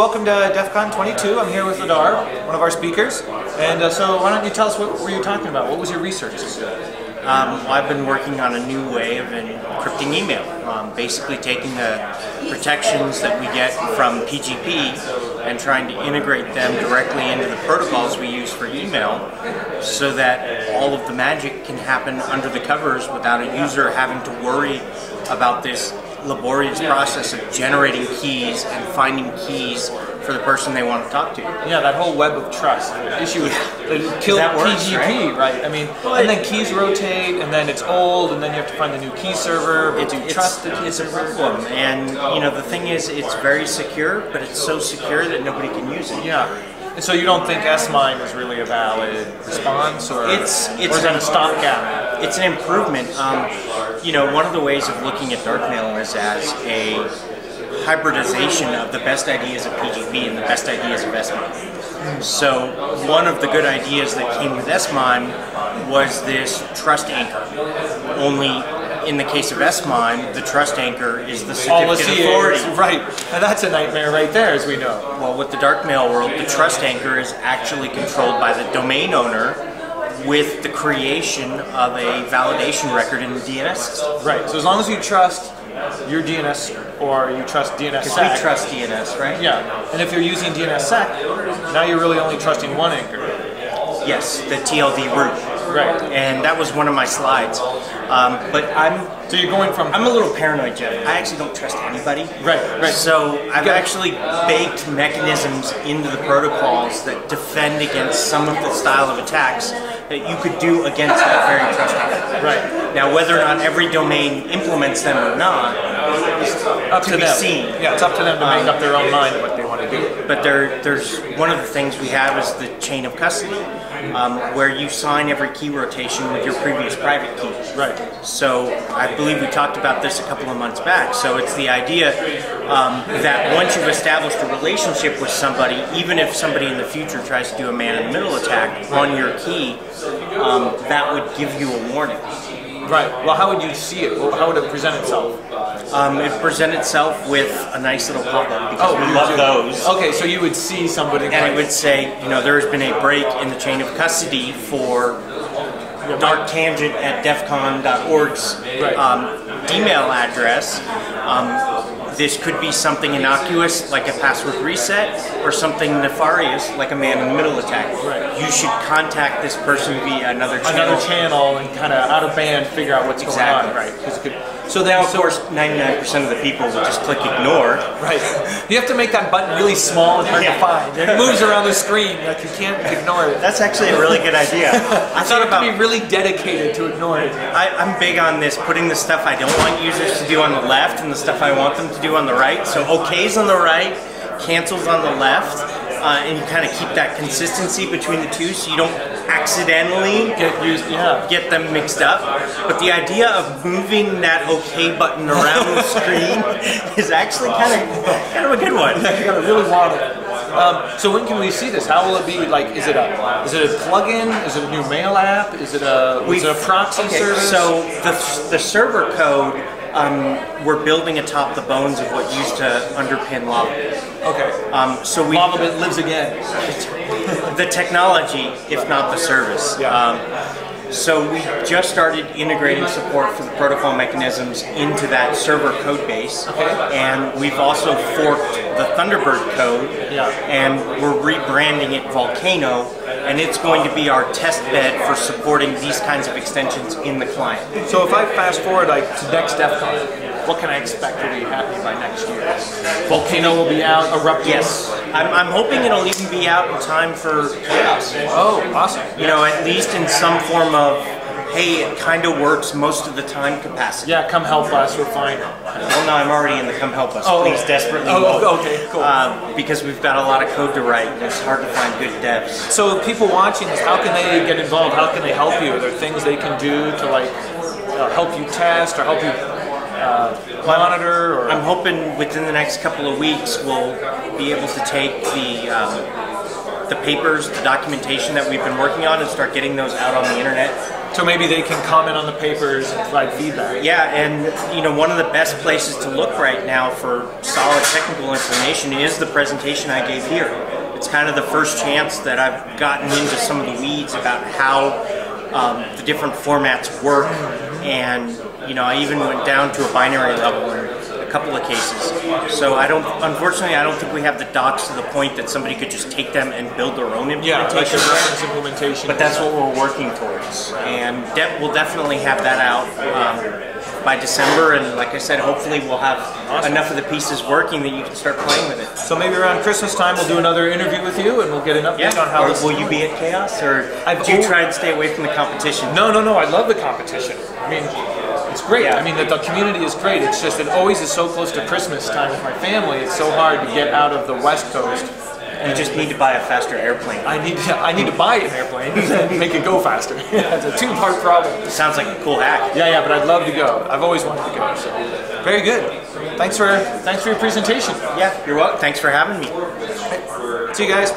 welcome to DEF CON 22. I'm here with Ladar, one of our speakers. And uh, so why don't you tell us what were you talking about? What was your research? Um, I've been working on a new way of encrypting email, um, basically taking the protections that we get from PGP and trying to integrate them directly into the protocols we use for email so that all of the magic can happen under the covers without a user having to worry about this laborious process of generating keys and finding keys for the person they want to talk to. Yeah, that whole web of trust. Issue is it killed That works, PGP, right? I mean, and then keys rotate, and then it's old, and then you have to find the new key server. But It- do you it's, trust it's a problem, and you know the thing is, it's very secure, but it's so secure that nobody can use it. Yeah. And so you don't think SMIME is really a valid response, or It's- it's- or is that a stopgap? It's an improvement. Um, you know, one of the ways of looking at darkmail is as a hybridization of the best ideas of PGP and the best ideas of SMIME. So one of the good ideas that came with SMIME was this trust anchor. Only in the case of SMIME, the trust anchor is the certificate authority. right? And that's a nightmare right there, as we know. Well, with the dark mail world, the trust anchor is actually controlled by the domain owner with the creation of a validation record in the DNS system. Right. So as long as you trust your DNS or you trust DNS Because we trust DNS, right? Yeah. And if you're using DNSSEC, now you're really only trusting one anchor. Yes, the TLD root. Right. And that was one of my slides. Um, but I'm So you're going from I'm a little paranoid, Jeff. I actually don't trust anybody. Right, right. So I've actually baked mechanisms into the protocols that defend against some of the style of attacks that you could do against that very trust anchor. right Now, whether or not every domain implements them or not, up to to, be them. seen. Yeah, it's up to them to make up their own mind of what they want to do. but there, there's one of the things we have is the chain of custody, um, where you sign every key rotation with your previous private key. Right. So I believe we talked about this a couple of months back. So it's the idea um, that once you've established a relationship with somebody, even if somebody in the future tries to do a man-in-the-middle attack on your key, um, that would give you a warning. Right. Well, how would you see it? How would it present itself? Um, it present itself with a nice little pop-up because we love those. Okay, so you would see somebody. And it would say, you know, there has been a break in the chain of custody for dark tangent at defcon.org's um, email address. Um, this could be something innocuous like a password reset or something nefarious like a man in the middle attack. Right. You should contact this person via another channel. another channel and kind of out of band figure out what's Exactly. going on. Right. 'Cause it could, So now, of course, 99% of the people will just click ignore. right. You have to make that button really small and hard Yeah. to find. It moves around the screen. Like you can't ignore it. That's actually a really good idea. I thought about to be really dedicated to ignore it. I, I'm big on this, putting the stuff I don't want users to do on the left and the stuff I want them to do on the right. So OK's on the right, cancels on the left, uh, and you kind of keep that consistency between the two so you don't accidentally Get used. Yeah. get them mixed up. But the idea of moving that OK button around the screen is actually kind of kind of a good one. you gotta really want it. Um, so when can we see this? How will it be? Like, is it a is it a plugin? Is it a new mail app? Is it a is it a proxy Okay, service? So the, the server code, um, we're building atop the bones of what used to underpin Lava. okay, Um, so we Lava lives again. the technology, if not the service. Yeah. Um, so we just started integrating support for the protocol mechanisms into that server code base, and we've also forked the Thunderbird code, Yeah. and we're rebranding it Volcano, and it's going to be our test bed for supporting these kinds of extensions in the client. So if I fast forward like to next DEF CON, what can I expect will be happening by next year? Volcano will be out, erupting. Yes, I'm, I'm hoping it'll even be out in time for chaos. Oh, awesome. you know, at least in some form of, hey, it kind of works most of the time capacity. Yeah, come help us refine it. Well, no, I'm already in the come help us, Oh, please, desperately. Oh, oh, okay, cool. Uh, because we've got a lot of code to write, and it's hard to find good devs. So people watching this, how can they get involved? How can they help you? Are there things they can do to like uh, help you test or help you uh, monitor? Or I'm hoping within the next couple of weeks we'll be able to take the um, the papers, the documentation that we've been working on, and start getting those out on the internet. So maybe they can comment on the papers and provide feedback. Yeah, and you know, one of the best places to look right now for solid technical information is the presentation I gave here. It's kind of the first chance that I've gotten into some of the weeds about how um, the different formats work, and you know, I even went down to a binary level a couple of cases. So I don't, unfortunately, I don't think we have the docs to the point that somebody could just take them and build their own Yeah, like implementation. But that's what we're working towards, and de- we'll definitely have that out um, by December. And like I said, hopefully we'll have Awesome. enough of the pieces working that you can start playing with it. So maybe around Christmas time we'll do another interview with you and we'll get an update on how or this will you be at Chaos, or I've do you al- try and stay away from the competition? No, no, no. I love the competition. I mean, it's great. Yeah. I mean, the, the community is great. It's just it always is so close to Christmas time with my family. It's so hard to get out of the West Coast. You just need to buy a faster airplane. I need to, I need to buy an airplane and make it go faster. it's a two-part problem. Sounds like a cool hack. Yeah, yeah, but I'd love to go. I've always wanted to go. So very good. Thanks for thanks for your presentation. Yeah, you're welcome. Thanks for having me. See you guys.